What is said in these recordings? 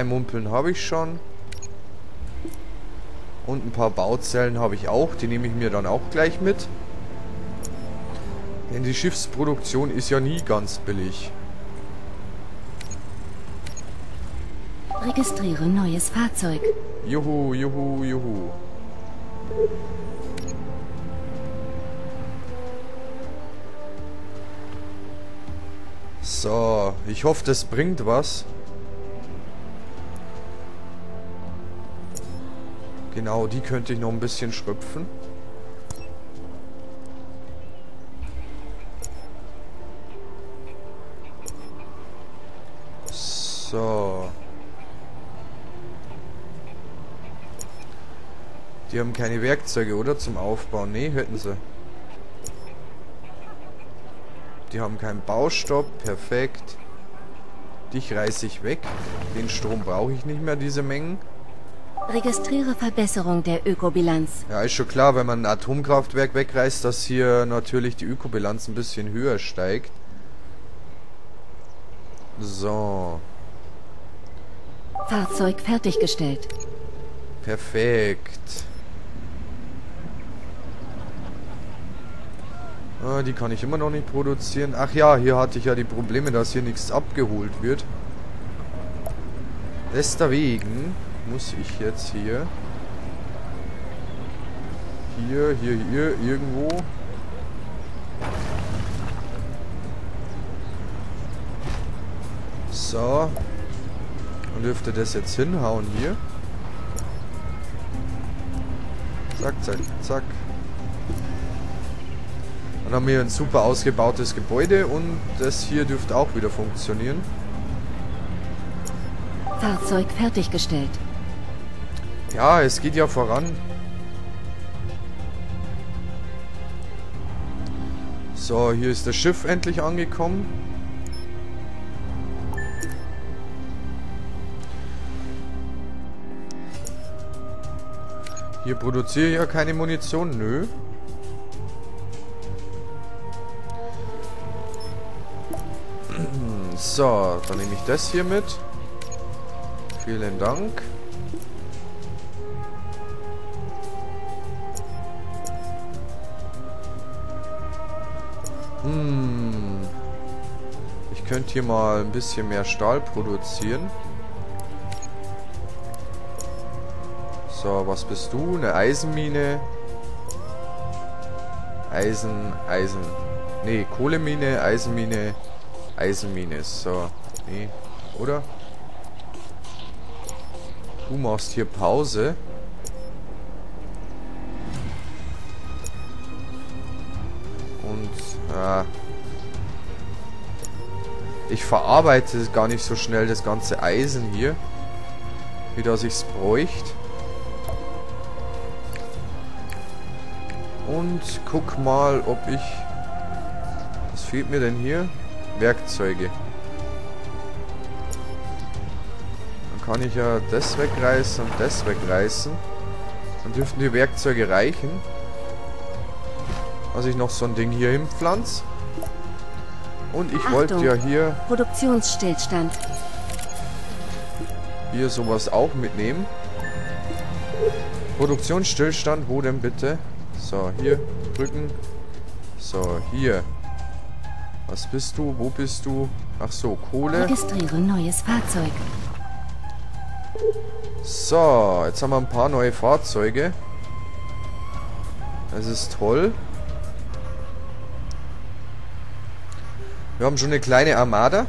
Ein Mumpeln habe ich schon. Und ein paar Bauzellen habe ich auch. Die nehme ich mir dann auch gleich mit. Denn die Schiffsproduktion ist ja nie ganz billig. Registriere neues Fahrzeug. Juhu, juhu, juhu. So, ich hoffe, das bringt was. Genau, die könnte ich noch ein bisschen schröpfen. So. Die haben keine Werkzeuge, oder? Zum Aufbauen. Nee, hätten sie. Die haben keinen Baustopp. Perfekt. Dich reiße ich weg. Den Strom brauche ich nicht mehr, diese Mengen. Registriere Verbesserung der Ökobilanz. Ja, ist schon klar, wenn man ein Atomkraftwerk wegreißt, dass hier natürlich die Ökobilanz ein bisschen höher steigt. So. Fahrzeug fertiggestellt. Perfekt. Ah, die kann ich immer noch nicht produzieren. Ach ja, hier hatte ich ja die Probleme, dass hier nichts abgeholt wird. Deswegen muss ich jetzt hier... Hier, hier, hier, irgendwo... So. Und dürfte das jetzt hinhauen hier. Zack, zack, zack. Dann haben wir ein super ausgebautes Gebäude und das hier dürfte auch wieder funktionieren. Fahrzeug fertiggestellt. Ja, es geht ja voran. So, hier ist das Schiff endlich angekommen. Hier produziere ich ja keine Munition, nö. So, dann nehme ich das hier mit. Vielen Dank. Hm. Ich könnte hier mal ein bisschen mehr Stahl produzieren. So, was bist du? Eine Eisenmine. Eisen, Eisen. Nee, Kohlemine, Eisenmine, Eisenmine. So, nee, oder? Du machst hier Pause. Ja. Ich verarbeite gar nicht so schnell das ganze Eisen hier. Wie dass ich es bräuchte. Und guck mal, ob ich... Was fehlt mir denn hier? Werkzeuge. Dann kann ich ja das wegreißen und das wegreißen. Dann dürften die Werkzeuge reichen. Also ich noch so ein Ding hier hinpflanze. Und ich wollte ja hier... Produktionsstillstand. Hier sowas auch mitnehmen. Produktionsstillstand, wo denn bitte? So, hier drücken. So, hier. Was bist du? Wo bist du? Ach so, Kohle. Registriere neues Fahrzeug. So, jetzt haben wir ein paar neue Fahrzeuge. Das ist toll. Wir haben schon eine kleine Armada.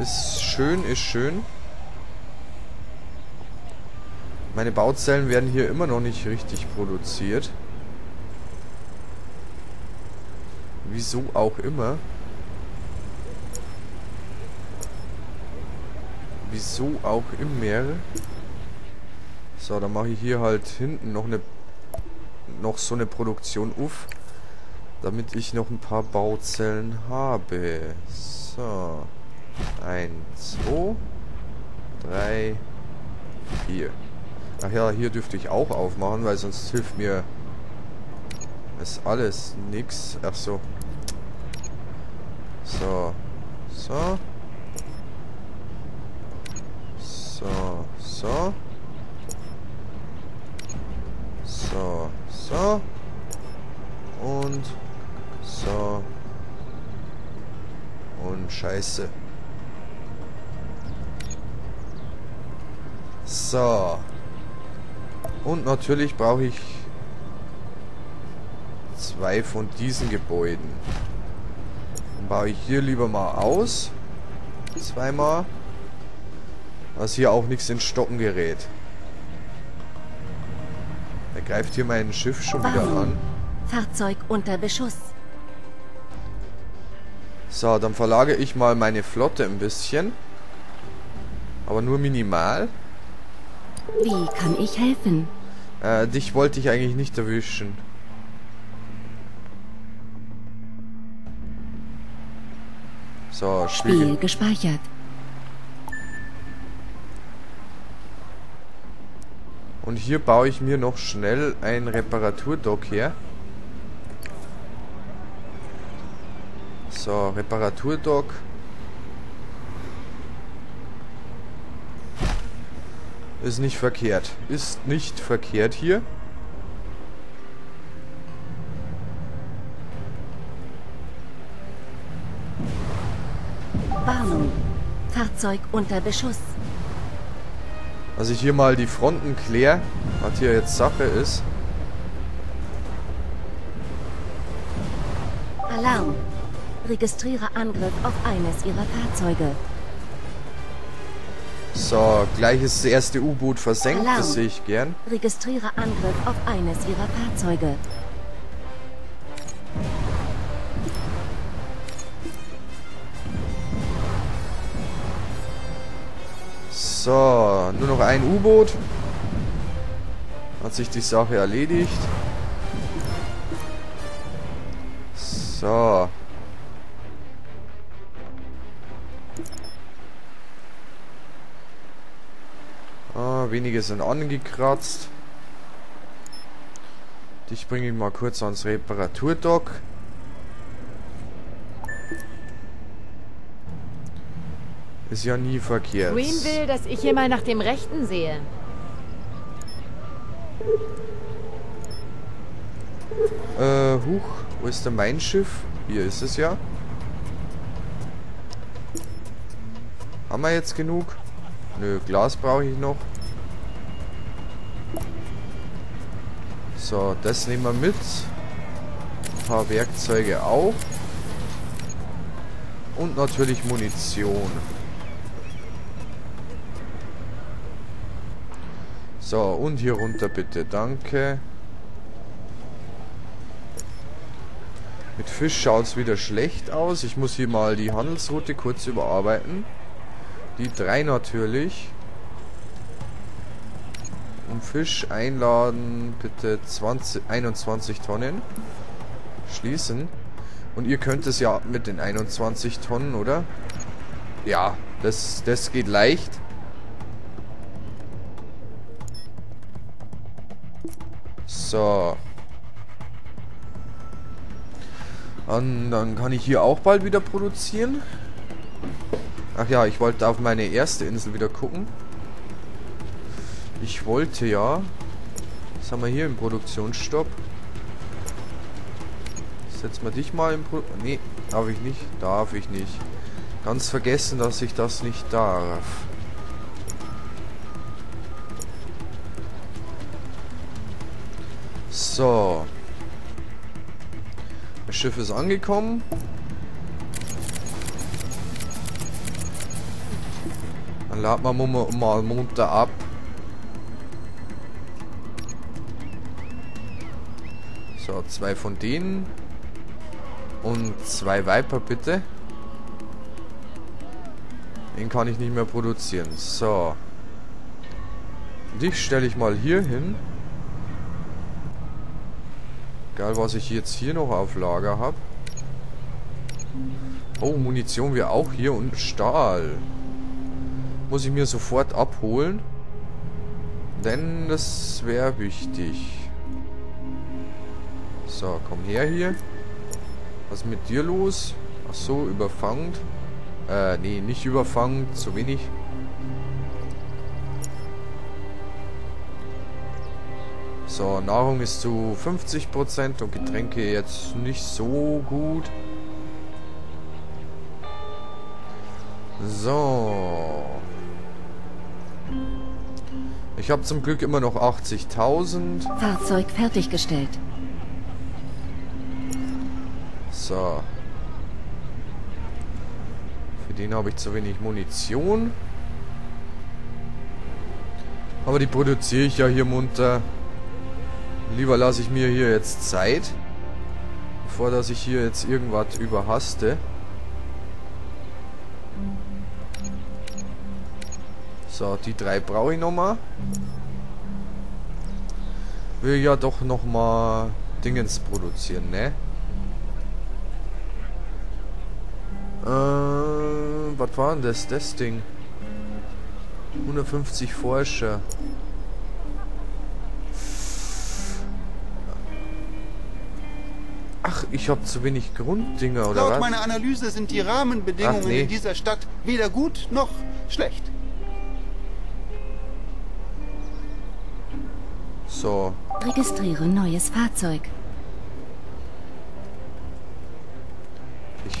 Ist schön, ist schön. Meine Bauzellen werden hier immer noch nicht richtig produziert. Wieso auch immer. Wieso auch immer. So, dann mache ich hier halt hinten noch eine noch so eine Produktion auf, damit ich noch ein paar Bauzellen habe. So. 1, 2, 3, 4. Ach ja, hier dürfte ich auch aufmachen, weil sonst hilft mir das alles nix. Ach so. So. So. So. So, so. Und so. Und scheiße. So. Und natürlich brauche ich zwei von diesen Gebäuden. Dann baue ich hier lieber mal aus. Zweimal. Was hier auch nichts in Stocken gerät. Er greift hier mein Schiff schon wieder Warnung. an. Fahrzeug unter Beschuss. So, dann verlagere ich mal meine Flotte ein bisschen. Aber nur minimal. Wie kann ich helfen? Äh, dich wollte ich eigentlich nicht erwischen. So, Spiel. Spiel gespeichert. Und hier baue ich mir noch schnell ein Reparaturdock her. So, Reparaturdock. Ist nicht verkehrt. Ist nicht verkehrt hier. Warnung. Fahrzeug unter Beschuss. Dass ich hier mal die Fronten kläre, was hier jetzt Sache ist. Alarm. Registriere Angriff auf eines Ihrer Fahrzeuge. So, gleich ist das erste U-Boot versenkt, Alarm. das sehe ich gern. Registriere Angriff auf eines Ihrer Fahrzeuge. So, nur noch ein U-Boot. Hat sich die Sache erledigt. So. Wenige sind angekratzt. Dich bringe ich mal kurz ans Reparaturdock. Ist ja nie verkehrt. Green will, dass ich hier mal nach dem Rechten sehe. Äh, huch, wo ist denn mein Schiff? Hier ist es ja. Haben wir jetzt genug? Nö, Glas brauche ich noch. So, das nehmen wir mit. Ein paar Werkzeuge auch. Und natürlich Munition. So, und hier runter bitte. Danke. Mit Fisch schaut es wieder schlecht aus. Ich muss hier mal die Handelsroute kurz überarbeiten. Die drei natürlich. Fisch einladen, bitte 20, 21 Tonnen. Schließen. Und ihr könnt es ja mit den 21 Tonnen, oder? Ja, das, das geht leicht. So. Und dann kann ich hier auch bald wieder produzieren. Ach ja, ich wollte auf meine erste Insel wieder gucken. Ich wollte ja... Was haben wir hier im Produktionsstopp? Setzen wir dich mal im Pro... Nee, darf ich nicht. Darf ich nicht. Ganz vergessen, dass ich das nicht darf. So. Das Schiff ist angekommen. Dann laden wir mal, mal munter ab. So, zwei von denen. Und zwei Viper bitte. Den kann ich nicht mehr produzieren. So. Dich stelle ich mal hier hin. Egal, was ich jetzt hier noch auf Lager habe. Oh, Munition wir auch hier und Stahl. Muss ich mir sofort abholen. Denn das wäre wichtig. So, komm her hier. Was ist mit dir los? Ach so, überfangend. Äh, nee, nicht überfangend, zu wenig. So, Nahrung ist zu 50% und Getränke jetzt nicht so gut. So. Ich habe zum Glück immer noch 80.000. Fahrzeug fertiggestellt. So. Für den habe ich zu wenig Munition. Aber die produziere ich ja hier munter. Lieber lasse ich mir hier jetzt Zeit. Bevor dass ich hier jetzt irgendwas überhaste. So, die drei brauche ich nochmal. Will ja doch nochmal Dingens produzieren, ne? Äh, was war denn das, das Ding? 150 Forscher. Ach, ich habe zu wenig Grunddinger, oder Laut was? meiner Analyse sind die Rahmenbedingungen Ach, nee. in dieser Stadt weder gut noch schlecht. So, Registriere neues Fahrzeug.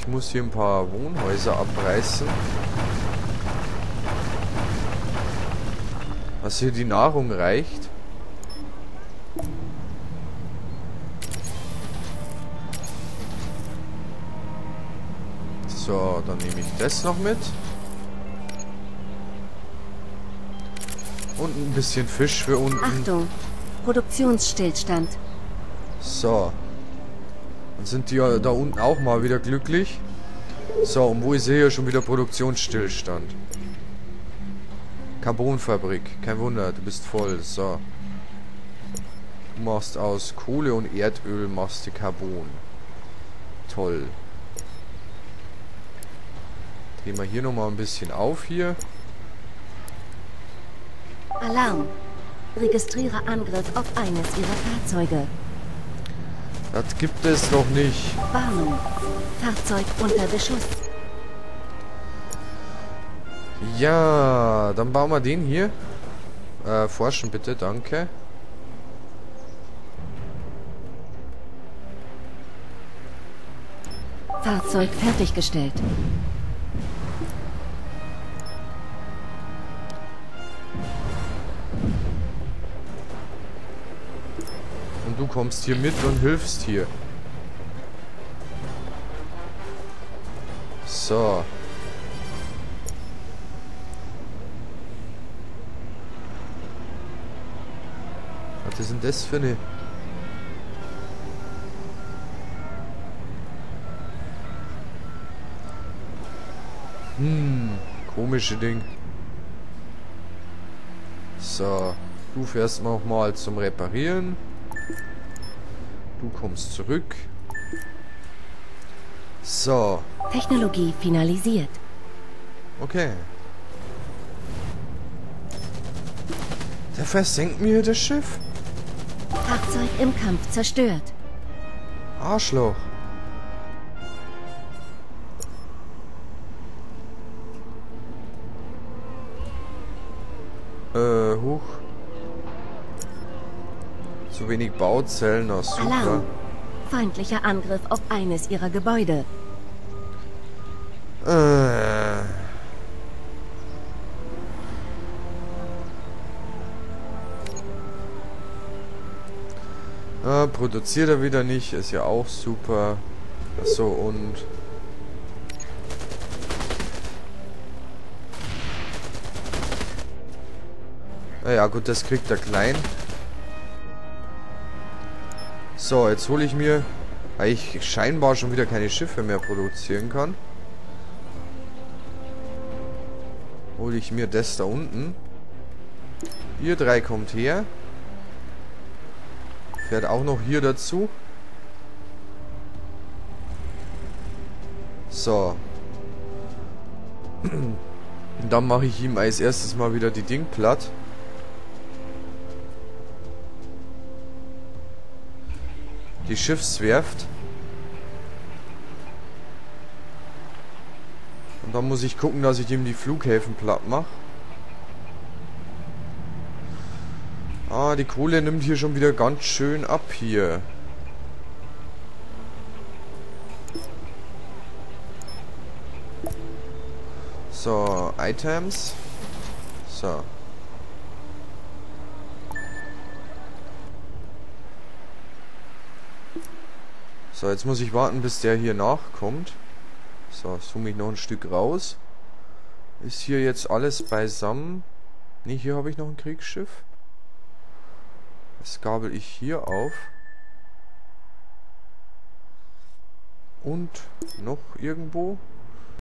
Ich muss hier ein paar Wohnhäuser abreißen. Was hier die Nahrung reicht. So, dann nehme ich das noch mit. Und ein bisschen Fisch für unten. Achtung, Produktionsstillstand. So. Dann sind die ja da unten auch mal wieder glücklich. So, und wo ich sehe, schon wieder Produktionsstillstand. Carbonfabrik. Kein Wunder, du bist voll. So. Du machst aus Kohle und Erdöl machst du Carbon. Toll. Drehen wir hier nochmal ein bisschen auf hier. Alarm. Registriere Angriff auf eines ihrer Fahrzeuge. Das gibt es noch nicht. Warnung. Fahrzeug unter Beschuss. Ja, dann bauen wir den hier. Äh, forschen bitte, danke. Fahrzeug fertiggestellt. Kommst hier mit und hilfst hier. So. Was ist denn das für eine... Hm, komische Ding. So, du fährst noch mal zum Reparieren. Du kommst zurück. So, Technologie finalisiert. okay. Der versenkt mir das Schiff. Fahrzeug im Kampf zerstört. Arschloch. Äh, hoch. Zu wenig Bauzellen, na super. Alarm. Feindlicher Angriff auf eines ihrer Gebäude. Äh. Ah, produziert er wieder nicht, ist ja auch super. So und Naja, gut, das kriegt er klein. So, jetzt hole ich mir, weil ich scheinbar schon wieder keine Schiffe mehr produzieren kann, hole ich mir das da unten. Ihr drei kommt her. Fährt auch noch hier dazu. So. Und dann mache ich ihm als erstes mal wieder die Ding platt. Die Schiffswerft. Und dann muss ich gucken, dass ich ihm die Flughäfen platt mache. Ah, die Kohle nimmt hier schon wieder ganz schön ab hier. So, Items. So. So, jetzt muss ich warten, bis der hier nachkommt. So, zoome ich noch ein Stück raus. Ist hier jetzt alles beisammen? Ne, hier habe ich noch ein Kriegsschiff. Das gabel ich hier auf. Und noch irgendwo.